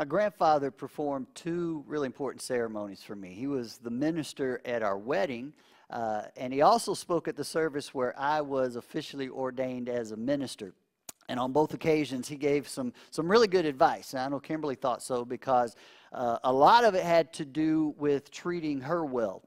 My grandfather performed two really important ceremonies for me. He was the minister at our wedding, uh, and he also spoke at the service where I was officially ordained as a minister. And on both occasions, he gave some, some really good advice. And I know Kimberly thought so because uh, a lot of it had to do with treating her well.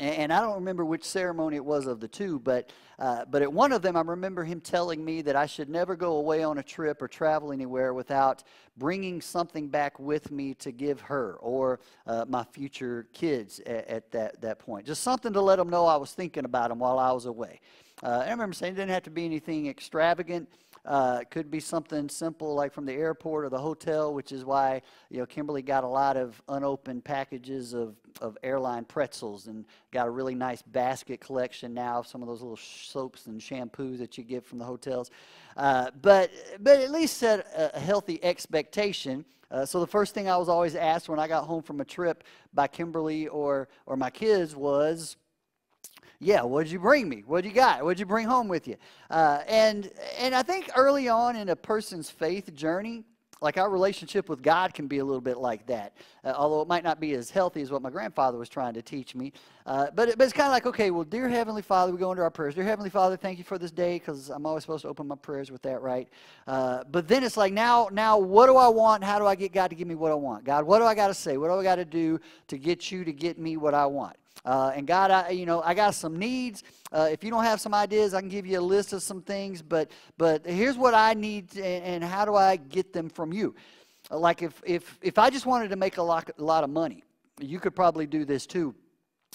And, I don't remember which ceremony it was of the two, but, uh, but at one of them, I remember him telling me that I should never go away on a trip or travel anywhere without bringing something back with me to give her or uh, my future kids at, at, that, that point. Just something to let them know I was thinking about them while I was away. Uh, I remember saying it didn't have to be anything extravagant. Uh, could be something simple like from the airport or the hotel, which is why you know Kimberly got a lot of unopened packages of, of airline pretzels and got a really nice basket collection now of some of those little soaps and shampoos that you get from the hotels. Uh, but but at least set a, healthy expectation. Uh, so the first thing I was always asked when I got home from a trip by Kimberly or or my kids was yeah, what did you bring me? What did you got? What did you bring home with you? Uh, and and I think early on in a person's faith journey, like our relationship with God can be a little bit like that. Uh, although it might not be as healthy as what my grandfather was trying to teach me. Uh, but, it, but it's kind of like, okay, well, dear Heavenly Father, we go into our prayers. Dear Heavenly Father, thank you for this day because I'm always supposed to open my prayers with that, right? Uh, but then it's like, now, now, what do I want? How do I get God to give me what I want? God, what do I got to say? What do I got to do to get you to get me what I want? Uh, and God, I, you know, I got some needs. Uh, if you don't have some ideas, I can give you a list of some things. But but here's what I need, and, and how do I get them from you? Uh, like if if if I just wanted to make a lot, a lot of money, you could probably do this too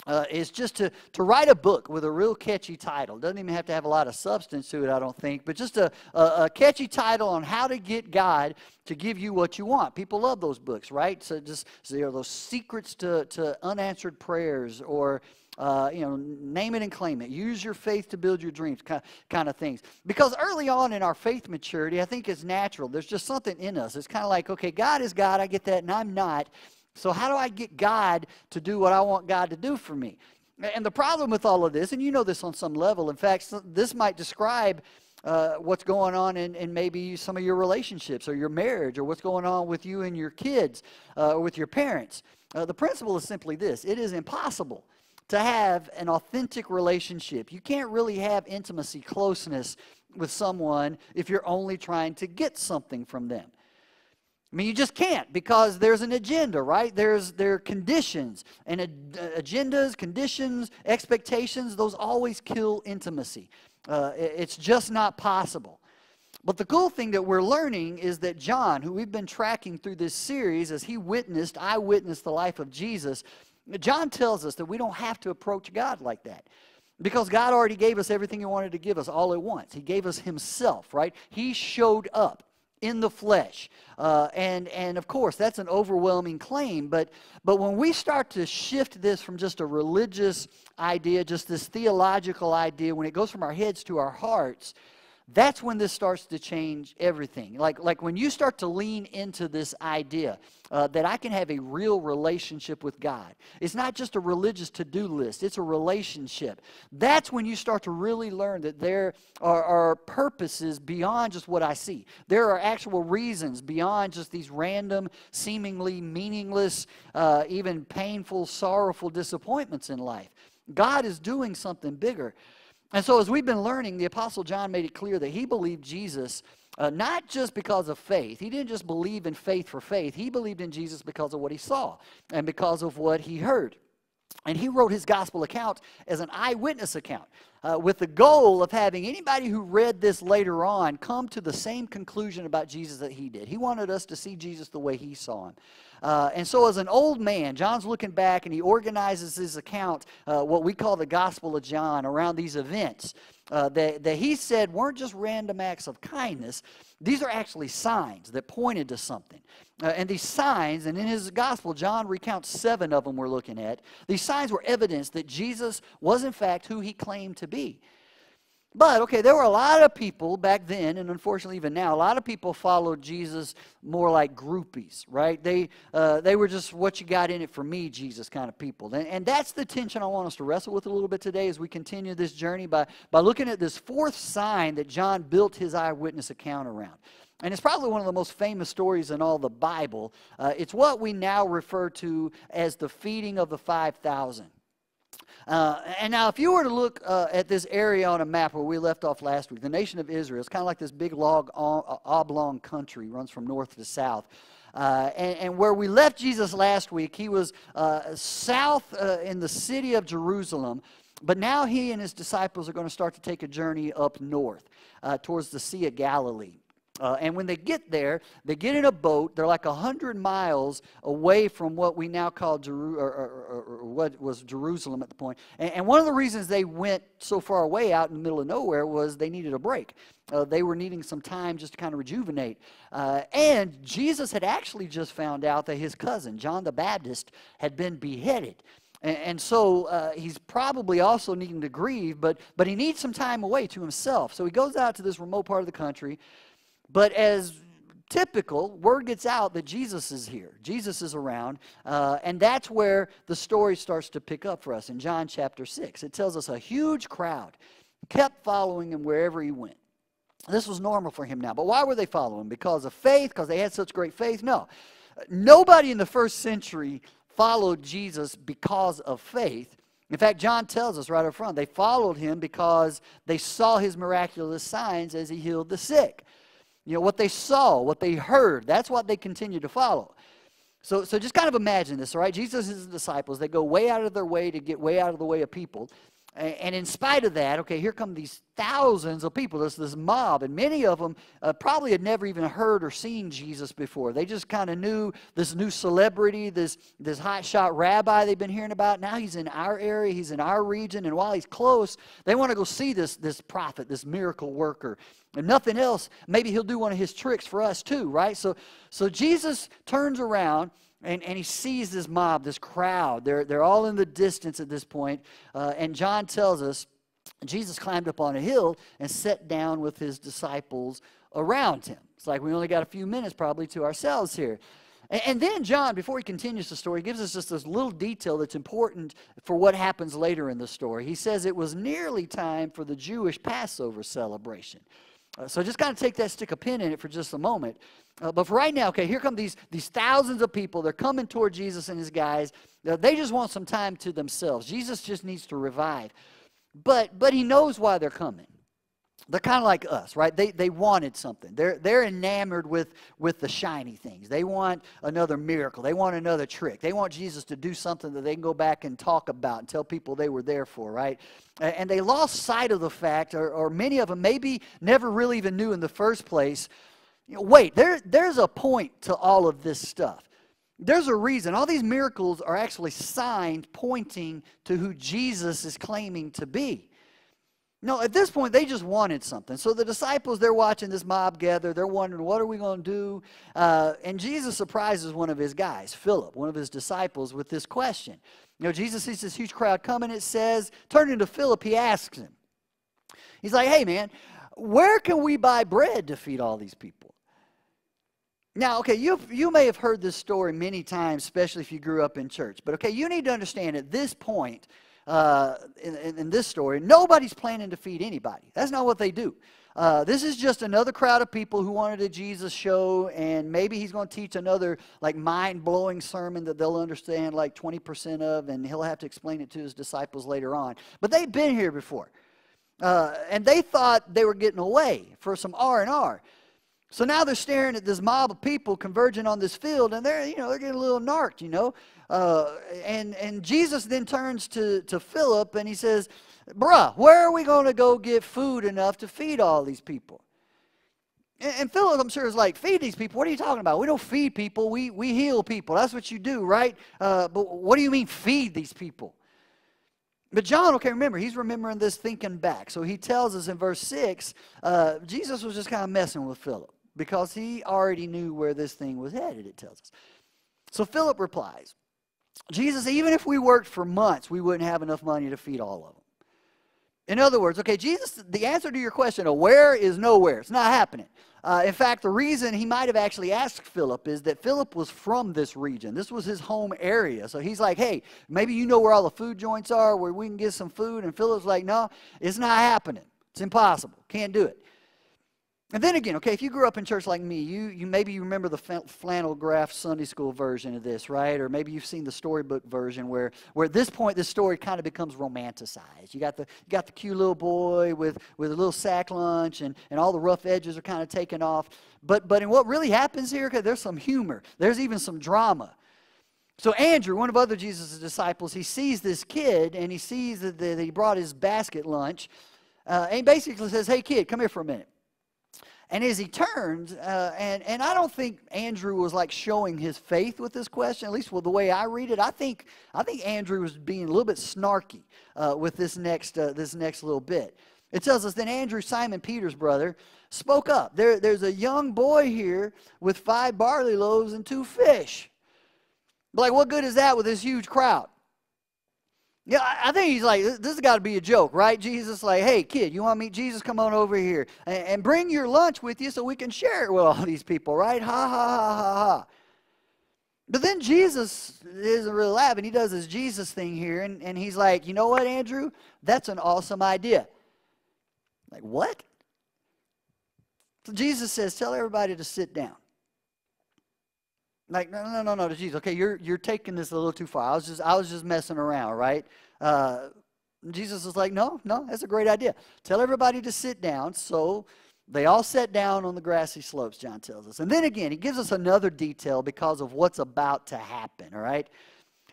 uh, is just to, to write a book with a real catchy title. Doesn't even have to have a lot of substance to it, I don't think, but just a, a, a, catchy title on how to get God to give you what you want. People love those books, right? So just so, you know, those secrets to, to unanswered prayers or uh, you know, name it and claim it. Use your faith to build your dreams, kind kind of things. Because early on in our faith maturity, I think it's natural. There's just something in us. It's kind of like, okay, God is God, I get that, and I'm not. So, how do I get God to do what I want God to do for me? And the problem with all of this, and you know this on some level, in fact, this might describe uh, what's going on in, in, maybe some of your relationships or your marriage or what's going on with you and your kids uh, or with your parents. Uh, the principle is simply this it is impossible to have an authentic relationship. You can't really have intimacy, closeness with someone if you're only trying to get something from them. I mean, you just can't because there's an agenda, right? There's there are conditions and agendas, conditions, expectations. Those always kill intimacy. Uh, it's just not possible. But the cool thing that we're learning is that John, who we've been tracking through this series as he witnessed, I witnessed the life of Jesus. John tells us that we don't have to approach God like that. Because God already gave us everything He wanted to give us all at once. He gave us Himself, right? He showed up in the flesh. Uh, and, and of course, that's an overwhelming claim. But, but when we start to shift this from just a religious idea, just this theological idea, when it goes from our heads to our hearts, that's when this starts to change everything. Like, like when you start to lean into this idea uh, that I can have a real relationship with God. It's not just a religious to do list, it's a relationship. That's when you start to really learn that there are, are purposes beyond just what I see. There are actual reasons beyond just these random, seemingly meaningless, uh, even painful, sorrowful disappointments in life. God is doing something bigger. And so, as we've been learning, the Apostle John made it clear that he believed Jesus uh, not just because of faith. He didn't just believe in faith for faith, he believed in Jesus because of what he saw and because of what he heard. And he wrote his gospel account as an eyewitness account uh, with the goal of having anybody who read this later on come to the same conclusion about Jesus that he did. He wanted us to see Jesus the way he saw him. Uh, and so, as an old man, John's looking back and he organizes his account, uh, what we call the Gospel of John, around these events uh, that, that he said weren't just random acts of kindness. These are actually signs that pointed to something. Uh, and these signs, and in his gospel, John recounts seven of them we're looking at. These signs were evidence that Jesus was, in fact, who he claimed to be. But, okay, there were a lot of people back then, and unfortunately even now, a lot of people followed Jesus more like groupies, right? They, uh, they were just what you got in it for me, Jesus kind of people. And, and that's the tension I want us to wrestle with a little bit today as we continue this journey by, by looking at this fourth sign that John built his eyewitness account around. And it's probably one of the most famous stories in all the Bible. Uh, it's what we now refer to as the feeding of the 5,000. Uh, and now, if you were to look uh, at this area on a map where we left off last week, the nation of Israel is kind of like this big log oblong country, runs from north to south. Uh, and, and, where we left Jesus last week, he was uh, south uh, in the city of Jerusalem, but now he and his disciples are going to start to take a journey up north uh, towards the Sea of Galilee. Uh, and when they get there, they get in a boat. They're like 100 miles away from what we now call Jeru- or, or, or, what was Jerusalem at the point. And, and, one of the reasons they went so far away out in the middle of nowhere was they needed a break. Uh, they were needing some time just to kind of rejuvenate. Uh, and Jesus had actually just found out that his cousin, John the Baptist, had been beheaded. And, and so uh, he's probably also needing to grieve, but, but he needs some time away to himself. So he goes out to this remote part of the country. But as typical, word gets out that Jesus is here. Jesus is around. Uh, and that's where the story starts to pick up for us in John chapter 6. It tells us a huge crowd kept following him wherever he went. This was normal for him now. But why were they following? Him? Because of faith? Because they had such great faith? No. Nobody in the first century followed Jesus because of faith. In fact, John tells us right up front they followed him because they saw his miraculous signs as he healed the sick. You know, what they saw, what they heard, that's what they continue to follow. So, so just kind of imagine this, all right? Jesus and his disciples, they go way out of their way to get way out of the way of people. And in spite of that, okay, here come these thousands of people, this, this mob, and many of them uh, probably had never even heard or seen Jesus before. They just kind of knew this new celebrity, this, this hotshot rabbi they've been hearing about. Now he's in our area, he's in our region, and while he's close, they want to go see this, this prophet, this miracle worker. And nothing else, maybe he'll do one of his tricks for us too, right? So, so Jesus turns around and, and he sees this mob, this crowd. They're, they're all in the distance at this point. Uh, and John tells us Jesus climbed up on a hill and sat down with his disciples around him. It's like we only got a few minutes probably to ourselves here. And, and then John, before he continues the story, gives us just this little detail that's important for what happens later in the story. He says it was nearly time for the Jewish Passover celebration. Uh, so just kind of take that, stick a pin in it for just a moment. Uh, but for right now, okay, here come these, these thousands of people. They're coming toward Jesus and his guys. Uh, they just want some time to themselves. Jesus just needs to revive. But, but he knows why they're coming they're kind of like us, right? They, they wanted something. They're, they're enamored with, with the shiny things. They want another miracle. They want another trick. They want Jesus to do something that they can go back and talk about and tell people they were there for, right? And they lost sight of the fact, or, or many of them maybe never really even knew in the first place. You know, wait, there, there's a point to all of this stuff. There's a reason. All these miracles are actually signs pointing to who Jesus is claiming to be. No, at this point, they just wanted something. So the disciples, they're watching this mob gather. They're wondering, what are we going to do? Uh, and Jesus surprises one of his guys, Philip, one of his disciples, with this question. You know, Jesus sees this huge crowd coming. It says, turning to Philip, he asks him, He's like, hey, man, where can we buy bread to feed all these people? Now, okay, you you may have heard this story many times, especially if you grew up in church. But okay, you need to understand at this point, uh, in, in, this story, nobody's planning to feed anybody. That's not what they do. Uh, this is just another crowd of people who wanted a Jesus show, and maybe he's going to teach another like mind-blowing sermon that they'll understand like 20% of, and he'll have to explain it to his disciples later on. But they've been here before, uh, and they thought they were getting away for some R and R. So now they're staring at this mob of people converging on this field, and they're you know they're getting a little narked, you know. Uh, and, and Jesus then turns to, to Philip and he says, Bruh, where are we going to go get food enough to feed all these people? And, and Philip, I'm sure, is like, Feed these people? What are you talking about? We don't feed people, we, we heal people. That's what you do, right? Uh, but what do you mean, feed these people? But John, okay, remember, he's remembering this thinking back. So he tells us in verse 6 uh, Jesus was just kind of messing with Philip because he already knew where this thing was headed, it tells us. So Philip replies, Jesus, even if we worked for months, we wouldn't have enough money to feed all of them. In other words, okay, Jesus, the answer to your question of where is nowhere. It's not happening. Uh, in fact, the reason he might have actually asked Philip is that Philip was from this region. This was his home area. So he's like, hey, maybe you know where all the food joints are where we can get some food. And Philip's like, no, it's not happening. It's impossible. Can't do it. And then again, okay, if you grew up in church like me, you, you maybe you remember the flannel graph Sunday school version of this, right? Or maybe you've seen the storybook version where, where at this point this story kind of becomes romanticized. You got the you got the cute little boy with, with a little sack lunch and, and all the rough edges are kind of taken off. But but in what really happens here, there's some humor. There's even some drama. So Andrew, one of other Jesus' disciples, he sees this kid and he sees that, that he brought his basket lunch. Uh, and basically says, Hey kid, come here for a minute. And as he turns, uh, and, and I don't think Andrew was like showing his faith with this question, at least with the way I read it. I think, I think Andrew was being a little bit snarky uh, with this next, uh, this next little bit. It tells us, then Andrew, Simon Peter's brother, spoke up. There, there's a young boy here with five barley loaves and two fish. Like, what good is that with this huge crowd? Yeah, I think he's like, this has got to be a joke, right? Jesus, like, hey, kid, you want to meet Jesus? Come on over here and, bring your lunch with you so we can share it with all these people, right? Ha, ha, ha, ha, ha. But then Jesus isn't really laughing. He does his Jesus thing here, and, and he's like, you know what, Andrew? That's an awesome idea. Like, what? So Jesus says, tell everybody to sit down. Like, no, no, no, no, Jesus. Okay, you're you're taking this a little too far. I was just I was just messing around, right? Uh, Jesus is like, no, no, that's a great idea. Tell everybody to sit down. So they all sat down on the grassy slopes, John tells us. And then again, he gives us another detail because of what's about to happen, all right?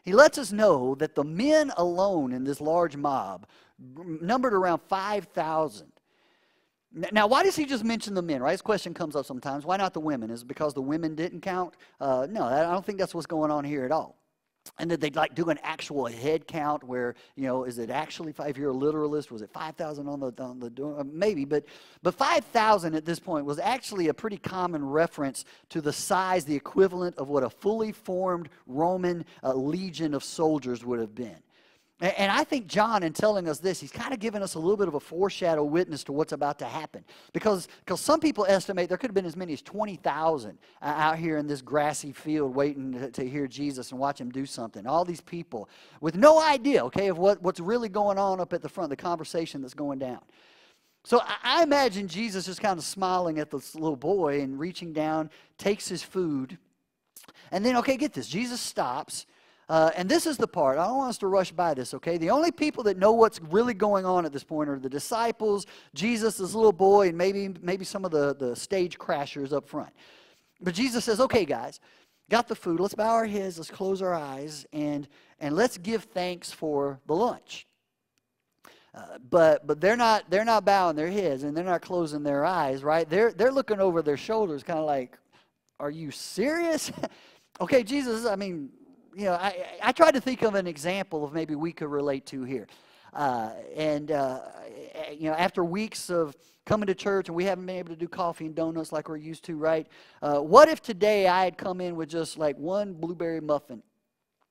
He lets us know that the men alone in this large mob numbered around 5,000. Now, why does he just mention the men, right? This question comes up sometimes. Why not the women? Is it because the women didn't count? Uh, no, I don't think that's what's going on here at all. And that they'd like do an actual head count where, you know, is it actually, if you're a literalist, was it 5,000 on the, on the door? Uh, maybe, but, but 5,000 at this point was actually a pretty common reference to the size, the equivalent of what a fully formed Roman uh, legion of soldiers would have been. And I think John, in telling us this, he's kind of giving us a little bit of a foreshadow witness to what's about to happen. Because, because some people estimate there could have been as many as 20,000 out here in this grassy field waiting to, to, hear Jesus and watch him do something. All these people with no idea, okay, of what, what's really going on up at the front, the conversation that's going down. So I, I imagine Jesus just kind of smiling at this little boy and reaching down, takes his food. And then, okay, get this Jesus stops uh, and this is the part, I don't want us to rush by this, okay? The only people that know what's really going on at this point are the disciples, Jesus, this little boy, and maybe, maybe some of the, the stage crashers up front. But Jesus says, okay, guys, got the food. Let's bow our heads, let's close our eyes, and, and let's give thanks for the lunch. Uh, but but they're not they're not bowing their heads and they're not closing their eyes, right? They're they're looking over their shoulders, kind of like, "Are you serious?" okay, Jesus. I mean, you know, I, I tried to think of an example of maybe we could relate to here. Uh, and, uh, you know, after weeks of coming to church and we haven't been able to do coffee and donuts like we're used to, right? Uh, what if today I had come in with just like one blueberry muffin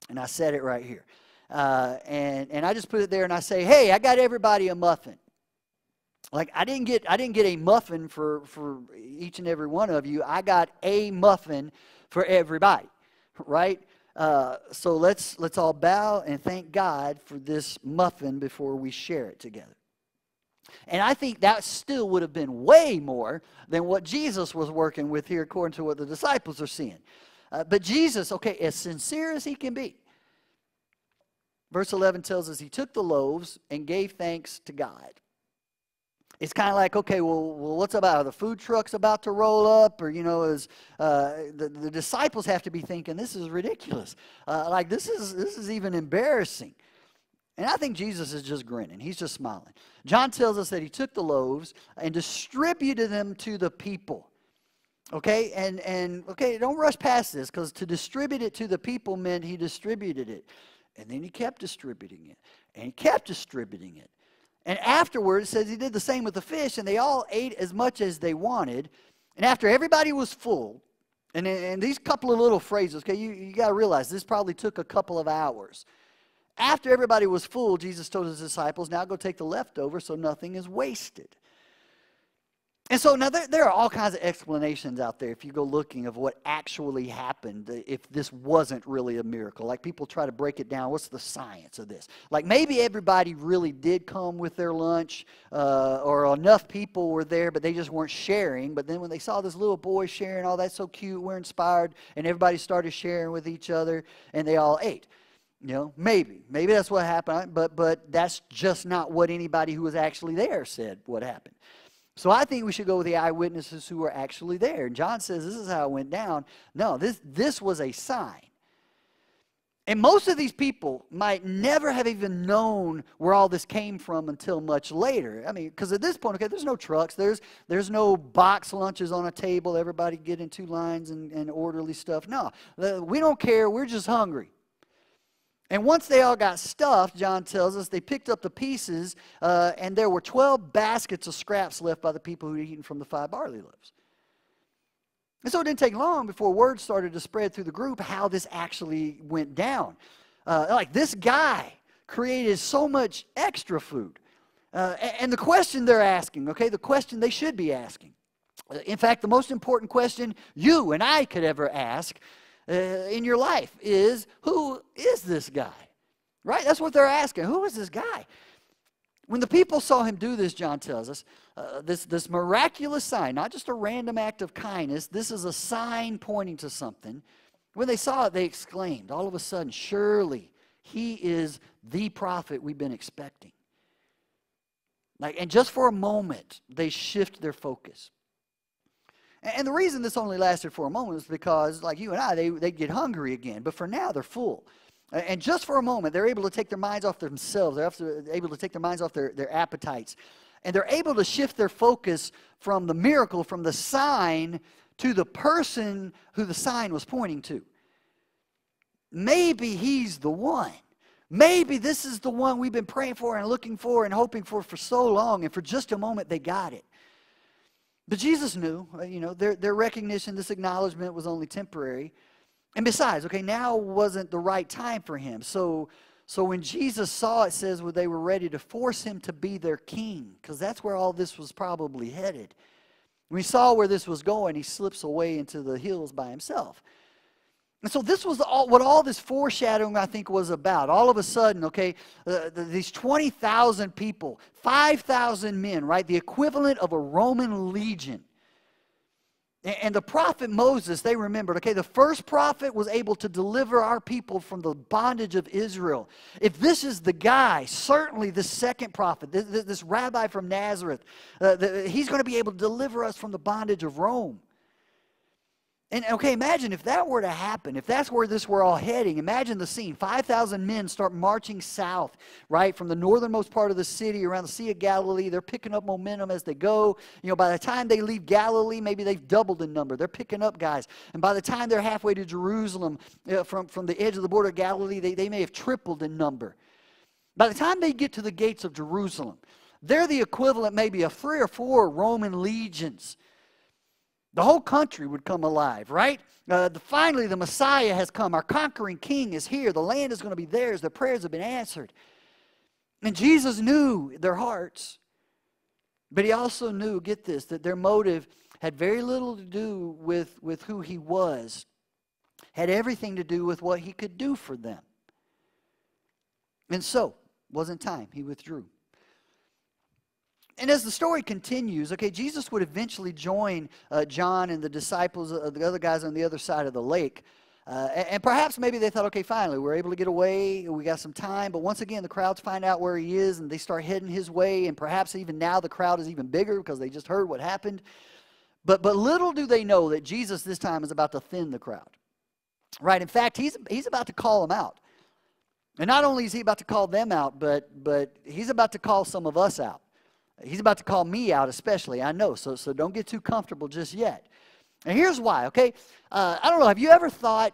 and I said it right here? Uh, and, and I just put it there and I say, hey, I got everybody a muffin. Like I didn't get I didn't get a muffin for for each and every one of you. I got a muffin for everybody, right? Uh, so let's let's all bow and thank God for this muffin before we share it together. And I think that still would have been way more than what Jesus was working with here, according to what the disciples are seeing. Uh, but Jesus, okay, as sincere as he can be, verse 11 tells us he took the loaves and gave thanks to God it's kind of like, okay, well, well, what's about? Are the food trucks about to roll up? Or, you know, is, uh, the, the disciples have to be thinking, this is ridiculous. Uh, like, this is, this is even embarrassing. And I think Jesus is just grinning. He's just smiling. John tells us that he took the loaves and distributed them to the people. Okay, and, and okay, don't rush past this because to distribute it to the people meant he distributed it. And then he kept distributing it. And he kept distributing it. And afterwards, says he did the same with the fish, and they all ate as much as they wanted. And after everybody was full, and, and these couple of little phrases, okay, you, you got to realize this probably took a couple of hours. After everybody was full, Jesus told his disciples, now go take the leftover so nothing is wasted. And so now there, there are all kinds of explanations out there if you go looking of what actually happened uh, if this wasn't really a miracle. Like people try to break it down. What's the science of this? Like maybe everybody really did come with their lunch uh, or enough people were there, but they just weren't sharing. But then when they saw this little boy sharing, oh, that's so cute, we're inspired, and everybody started sharing with each other and they all ate. You know, maybe. Maybe that's what happened, but, but that's just not what anybody who was actually there said what happened. So I think we should go with the eyewitnesses who were actually there. And John says this is how it went down. No, this, this was a sign. And most of these people might never have even known where all this came from until much later. I mean, because at this point, okay, there's no trucks, there's, there's no box lunches on a table, everybody get in two lines and, and orderly stuff. No, we don't care, we're just hungry. And once they all got stuffed, John tells us, they picked up the pieces, uh, and there were 12 baskets of scraps left by the people who had eaten from the five barley loaves. And so it didn't take long before word started to spread through the group how this actually went down. Uh, like this guy created so much extra food. Uh, and the question they're asking, okay, the question they should be asking, uh, in fact, the most important question you and I could ever ask uh, in your life is who is this guy? Right? That's what they're asking. Who is this guy? When the people saw him do this, John tells us, uh, this, this miraculous sign, not just a random act of kindness, this is a sign pointing to something. When they saw it, they exclaimed, all of a sudden, surely he is the prophet we've been expecting. Like, and just for a moment, they shift their focus. And the reason this only lasted for a moment is because, like you and I, they, they get hungry again. But for now, they're full. And just for a moment, they're able to take their minds off themselves. They're able to take their minds off their, their appetites. And they're able to shift their focus from the miracle, from the sign, to the person who the sign was pointing to. Maybe he's the one. Maybe this is the one we've been praying for and looking for and hoping for for so long. And for just a moment, they got it. But Jesus knew, uh, you know, their, their recognition, this acknowledgement was only temporary. And besides, okay, now wasn't the right time for him. So, so when Jesus saw it, says well, they were ready to force him to be their king, because that's where all this was probably headed. When he saw where this was going, he slips away into the hills by himself. And so this was all, what all this foreshadowing, I think, was about. All of a sudden, okay, uh, these 20,000 people, 5,000 men, right, the equivalent of a Roman legion. And, the prophet Moses, they remembered, okay, the first prophet was able to deliver our people from the bondage of Israel. If this is the guy, certainly the second prophet, this, this rabbi from Nazareth, uh, the, he's going to be able to deliver us from the bondage of Rome. And okay, imagine if that were to happen, if that's where this were all heading, imagine the scene. 5,000 men start marching south, right, from the northernmost part of the city around the Sea of Galilee. They're picking up momentum as they go. You know, by the time they leave Galilee, maybe they've doubled in number. They're picking up guys. And by the time they're halfway to Jerusalem, uh, from, from the edge of the border of Galilee, they, they may have tripled in number. By the time they get to the gates of Jerusalem, they're the equivalent maybe of three or four Roman legions the whole country would come alive, right? Uh, the, finally, the Messiah has come. Our conquering king is here. The land is going to be theirs. Their prayers have been answered. And Jesus knew their hearts. But he also knew, get this, that their motive had very little to do with, with who he was, had everything to do with what he could do for them. And so, wasn't time. He withdrew. And as the story continues, okay, Jesus would eventually join uh, John and the disciples, uh, the other guys on the other side of the lake. Uh, and, and, perhaps maybe they thought, okay, finally, we're able to get away. We got some time. But once again, the crowds find out where he is and they start heading his way. And perhaps even now the crowd is even bigger because they just heard what happened. But, but little do they know that Jesus this time is about to thin the crowd. Right? In fact, he's, he's about to call them out. And not only is he about to call them out, but, but he's about to call some of us out. He's about to call me out, especially, I know. So, so don't get too comfortable just yet. And here's why, okay? Uh, I don't know, have you ever thought,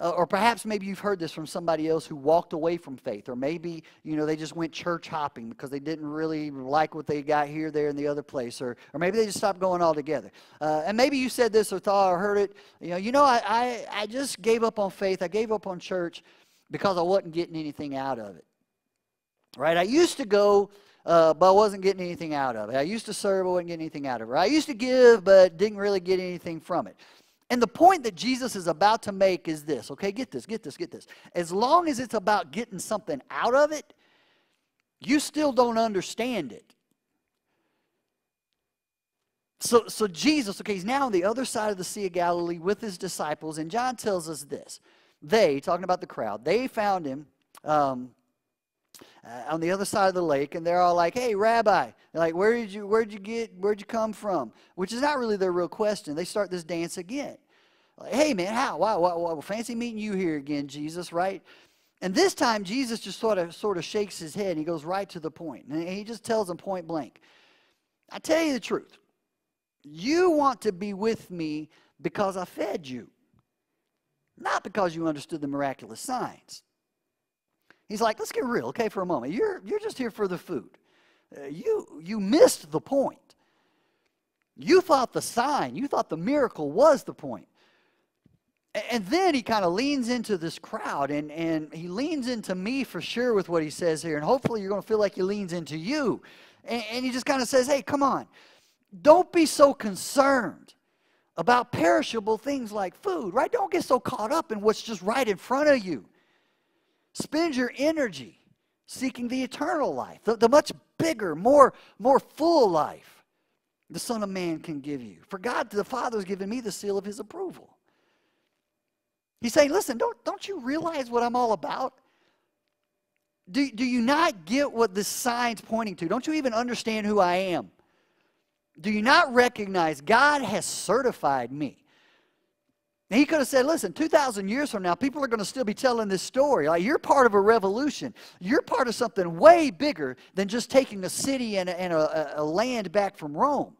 uh, or perhaps maybe you've heard this from somebody else who walked away from faith, or maybe, you know, they just went church hopping because they didn't really like what they got here, there, and the other place, or, or maybe they just stopped going altogether. Uh, and maybe you said this or thought or heard it, you know, you know, I, I, I just gave up on faith, I gave up on church because I wasn't getting anything out of it. Right? I used to go, uh, but I wasn't getting anything out of it. I used to serve, but wasn't getting anything out of it. I used to give, but didn't really get anything from it. And the point that Jesus is about to make is this, okay? Get this, get this, get this. As long as it's about getting something out of it, you still don't understand it. So, so Jesus, okay, he's now on the other side of the Sea of Galilee with his disciples, and John tells us this. They, talking about the crowd, they found him um, uh, on the other side of the lake, and they're all like, "Hey, Rabbi, like, where did you, where'd you get, where'd you come from?" Which is not really their real question. They start this dance again. Like, hey, man, how? Wow, wow, wow, fancy meeting you here again, Jesus, right? And this time, Jesus just sort of, sort of shakes his head. And he goes right to the point, and he just tells them point blank. I tell you the truth. You want to be with me because I fed you, not because you understood the miraculous signs. He's like, let's get real, okay, for a moment. You're, you're just here for the food. Uh, you, you missed the point. You thought the sign, you thought the miracle was the point. And then he kind of leans into this crowd, and, and he leans into me for sure with what he says here. And hopefully, you're going to feel like he leans into you. And, and he just kind of says, Hey, come on. Don't be so concerned about perishable things like food, right? Don't get so caught up in what's just right in front of you. Spend your energy seeking the eternal life, the, the much bigger, more, more full life the Son of Man can give you. For God, the Father, has given me the seal of his approval. He's saying, listen, don't, don't you realize what I'm all about? Do, do you not get what this sign's pointing to? Don't you even understand who I am? Do you not recognize God has certified me? And he could have said, listen, 2,000 years from now, people are going to still be telling this story. Like, you're part of a revolution. You're part of something way bigger than just taking a city and, a, and a, a land back from Rome.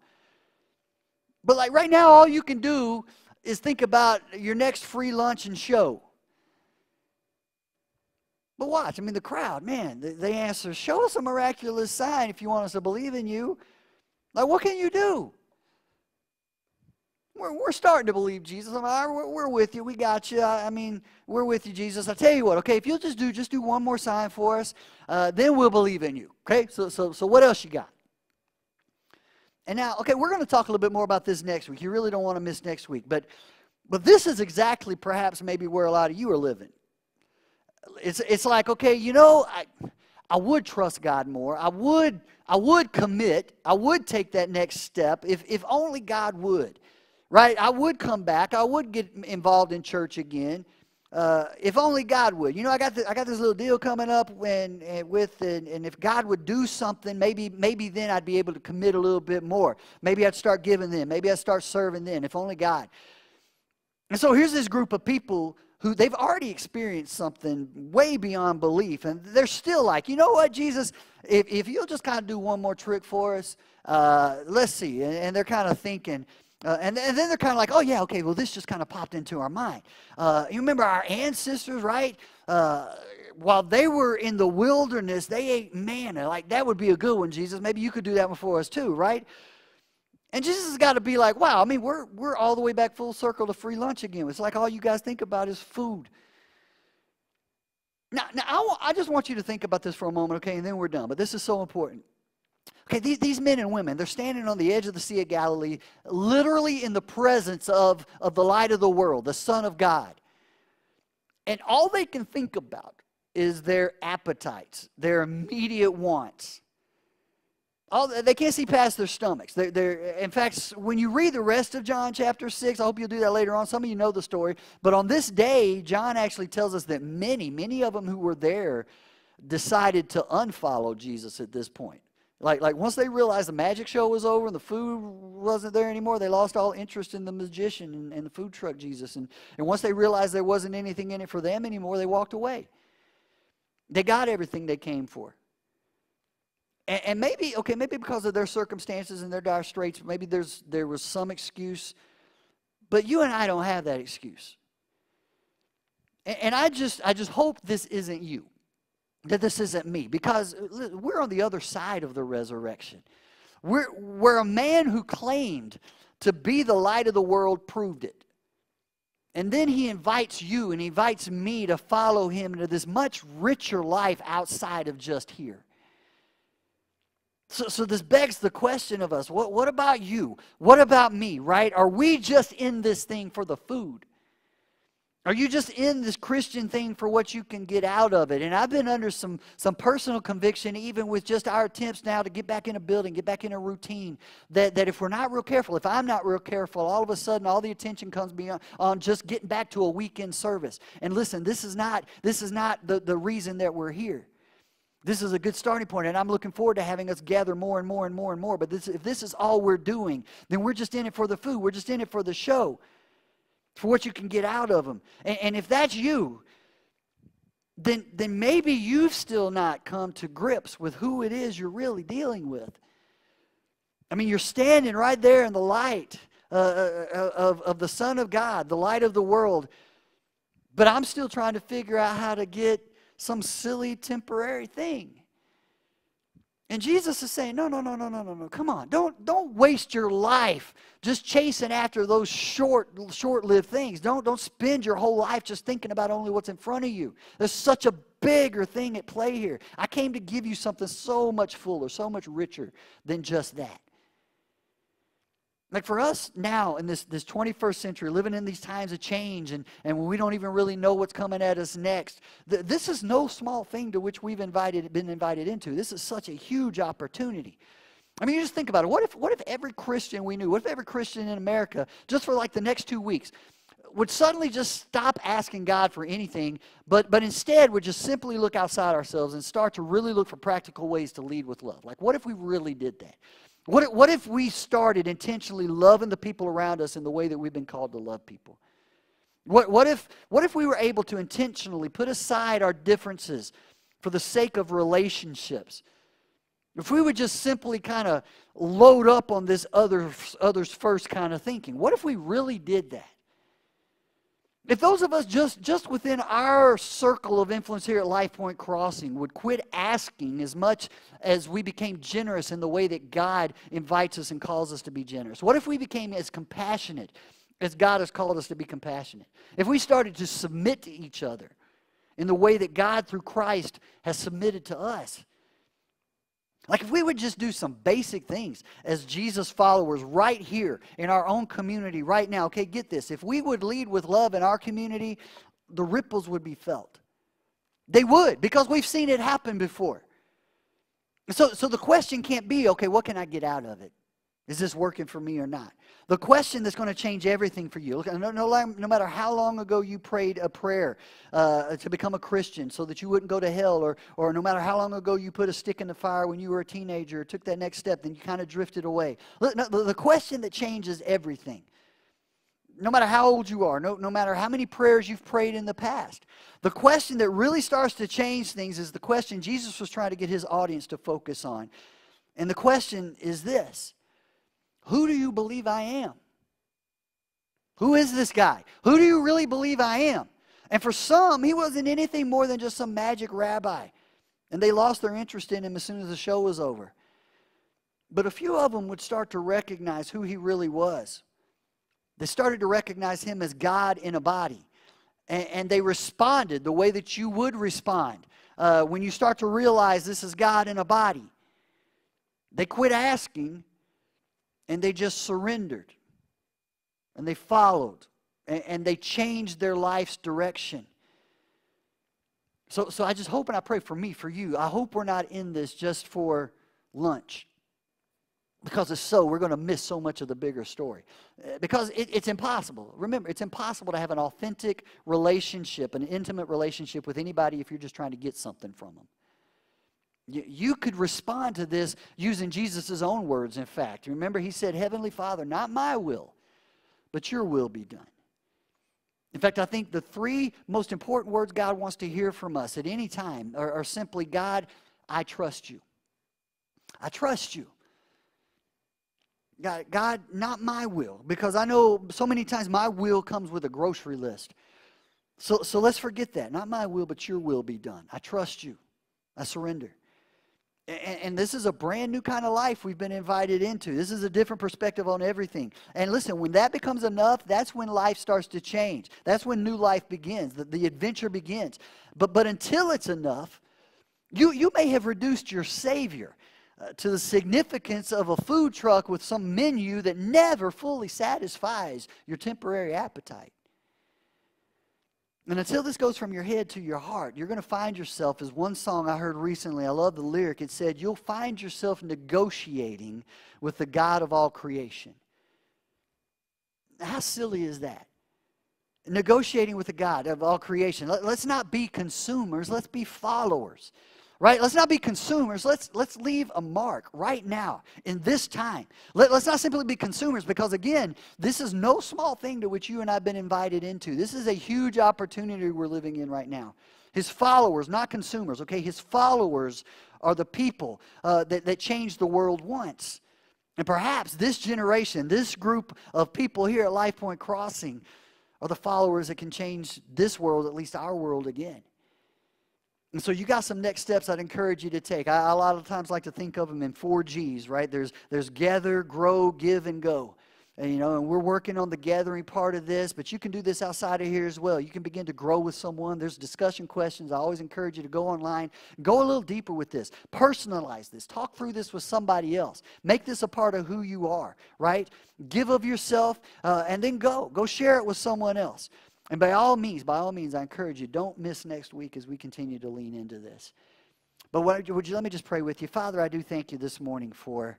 But, like, right now, all you can do is think about your next free lunch and show. But watch, I mean, the crowd, man, they, they answer, show us a miraculous sign if you want us to believe in you. Like, what can you do? We're, we're starting to believe Jesus. I mean, we're, we're with you. We got you. I, I, mean, we're with you, Jesus. I tell you what, okay, if you'll just do just do one more sign for us, uh, then we'll believe in you. Okay, so, so, so what else you got? And now, okay, we're going to talk a little bit more about this next week. You really don't want to miss next week. But, but this is exactly perhaps maybe where a lot of you are living. It's, it's like, okay, you know, I, I would trust God more. I would, I would commit. I would take that next step if, if only God would. Right? I would come back. I would get involved in church again. Uh, if only God would. You know, I got the, I got this little deal coming up when uh, with and, and if God would do something, maybe maybe then I'd be able to commit a little bit more. Maybe I'd start giving then. Maybe I'd start serving then. If only God. And so here's this group of people who they've already experienced something way beyond belief. And they're still like, you know what, Jesus, if, if you'll just kind of do one more trick for us, uh, let's see. And, and they're kind of thinking, uh, and, and, then they're kind of like, oh, yeah, okay, well, this just kind of popped into our mind. Uh, you remember our ancestors, right? Uh, while they were in the wilderness, they ate manna. Like, that would be a good one, Jesus. Maybe you could do that one for us too, right? And Jesus has got to be like, wow, I mean, we're, we're all the way back full circle to free lunch again. It's like all you guys think about is food. Now, now I, I just want you to think about this for a moment, okay, and then we're done. But this is so important. Okay, these, these men and women, they're standing on the edge of the Sea of Galilee, literally in the presence of, of the light of the world, the Son of God. And all they can think about is their appetites, their immediate wants. All, they can't see past their stomachs. They're, they're, in fact, when you read the rest of John chapter 6, I hope you'll do that later on. Some of you know the story. But on this day, John actually tells us that many, many of them who were there decided to unfollow Jesus at this point. Like, like once they realized the magic show was over and the food wasn't there anymore, they lost all interest in the magician and, and the food truck Jesus. And, and once they realized there wasn't anything in it for them anymore, they walked away. They got everything they came for. And, and, maybe, okay, maybe because of their circumstances and their dire straits, maybe there's, there was some excuse. But you and I don't have that excuse. And, and I, just, I just hope this isn't you, that this isn't me, because uh, we're on the other side of the resurrection. We're, where a man who claimed to be the light of the world proved it. And then he invites you and he invites me to follow him into this much richer life outside of just here. So, so this begs the question of us what, what about you? What about me, right? Are we just in this thing for the food? Are you just in this Christian thing for what you can get out of it? And I've been under some, some personal conviction, even with just our attempts now to get back in a building, get back in a routine, that, that if we're not real careful, if I'm not real careful, all of a sudden all the attention comes on, on just getting back to a weekend service. And listen, this is not, this is not the, the reason that we're here. This is a good starting point, and I'm looking forward to having us gather more and more and more and more. But this, if this is all we're doing, then we're just in it for the food. We're just in it for the show for what you can get out of them. And, and if that's you, then, then maybe you've still not come to grips with who it is you're really dealing with. I mean, you're standing right there in the light uh, uh, uh, of, of the Son of God, the light of the world. But I'm still trying to figure out how to get some silly temporary thing. And Jesus is saying, no, no, no, no, no, no, no. Come on. Don't, don't waste your life just chasing after those short, short-lived things. Don't, don't spend your whole life just thinking about only what's in front of you. There's such a bigger thing at play here. I came to give you something so much fuller, so much richer than just that. Like for us now in this, this 21st century, living in these times of change and, and we don't even really know what's coming at us next, th- this is no small thing to which we've invited, been invited into. This is such a huge opportunity. I mean, you just think about it. What if, what if every Christian we knew, what if every Christian in America, just for like the next two weeks, would suddenly just stop asking God for anything, but, but instead would just simply look outside ourselves and start to really look for practical ways to lead with love? Like, what if we really did that? What if, what if we started intentionally loving the people around us in the way that we've been called to love people? What, what, if, what if we were able to intentionally put aside our differences for the sake of relationships? If we would just simply kind of load up on this others, others first kind of thinking, what if we really did that? If those of us just, just within our circle of influence here at LifePoint Crossing would quit asking as much as we became generous in the way that God invites us and calls us to be generous? What if we became as compassionate as God has called us to be compassionate? If we started to submit to each other in the way that God through Christ has submitted to us? Like if we would just do some basic things as Jesus followers right here in our own community right now. Okay, get this. If we would lead with love in our community, the ripples would be felt. They would because we've seen it happen before. So, so the question can't be, okay, what can I get out of it? Is this working for me or not? The question that's going to change everything for you, no, no, no matter how long ago you prayed a prayer uh, to become a Christian so that you wouldn't go to hell, or, or no matter how long ago you put a stick in the fire when you were a teenager or took that next step, then you kind of drifted away. Look, no, the question that changes everything, no matter how old you are, no, no matter how many prayers you've prayed in the past, the question that really starts to change things is the question Jesus was trying to get his audience to focus on. And the question is this who do you believe I am? Who is this guy? Who do you really believe I am? And for some, he wasn't anything more than just some magic rabbi. And they lost their interest in him as soon as the show was over. But a few of them would start to recognize who he really was. They started to recognize him as God in a body. And, and they responded the way that you would respond uh, when you start to realize this is God in a body. They quit asking and they just surrendered and they followed and, and they changed their life's direction. So, so I just hope and I pray for me, for you. I hope we're not in this just for lunch. Because if so, we're going to miss so much of the bigger story. Uh, because it, it's impossible. Remember, it's impossible to have an authentic relationship, an intimate relationship with anybody if you're just trying to get something from them. You could respond to this using Jesus' own words, in fact. Remember, he said, Heavenly Father, not my will, but your will be done. In fact, I think the three most important words God wants to hear from us at any time are, are simply God, I trust you. I trust you. God, God, not my will, because I know so many times my will comes with a grocery list. So, so let's forget that. Not my will, but your will be done. I trust you. I surrender. And, and, this is a brand new kind of life we've been invited into. This is a different perspective on everything. And listen, when that becomes enough, that's when life starts to change. That's when new life begins, the, the adventure begins. But, but until it's enough, you, you may have reduced your Savior uh, to the significance of a food truck with some menu that never fully satisfies your temporary appetite. And until this goes from your head to your heart, you're going to find yourself, as one song I heard recently, I love the lyric, it said, You'll find yourself negotiating with the God of all creation. How silly is that? Negotiating with the God of all creation. Let, us not be consumers, let's be followers right? Let's not be consumers. Let's let's leave a mark right now in this time. Let, us not simply be consumers because again this is no small thing to which you and i've been invited into. This is a huge opportunity we're living in right now. His followers not consumers okay? His followers are the people uh, that, that changed the world once. And perhaps this generation this group of people here at LifePoint Crossing are the followers that can change this world at least our world again and so you got some next steps I'd encourage you to take. I, a lot of times like to think of them in four G's, right? There's, there's gather, grow, give, and go. And, you know, and we're working on the gathering part of this, but you can do this outside of here as well. You can begin to grow with someone. There's discussion questions. I always encourage you to go online, go a little deeper with this, personalize this, talk through this with somebody else. Make this a part of who you are, right? Give of yourself, uh, and then go. Go share it with someone else. And by all means, by all means, I encourage you, don't miss next week as we continue to lean into this. But what, would you let me just pray with you? Father, I do thank you this morning for,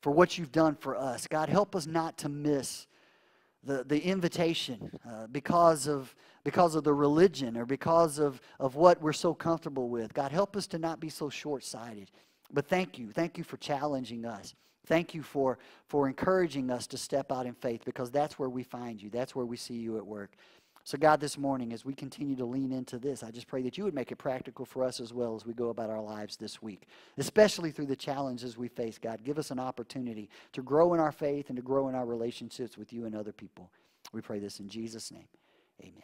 for what you've done for us. God, help us not to miss the, the invitation uh, because, of, because of the religion or because of, of what we're so comfortable with. God, help us to not be so short sighted. But thank you. Thank you for challenging us. Thank you for, for encouraging us to step out in faith because that's where we find you. That's where we see you at work. So, God, this morning, as we continue to lean into this, I just pray that you would make it practical for us as well as we go about our lives this week, especially through the challenges we face. God, give us an opportunity to grow in our faith and to grow in our relationships with you and other people. We pray this in Jesus' name. Amen.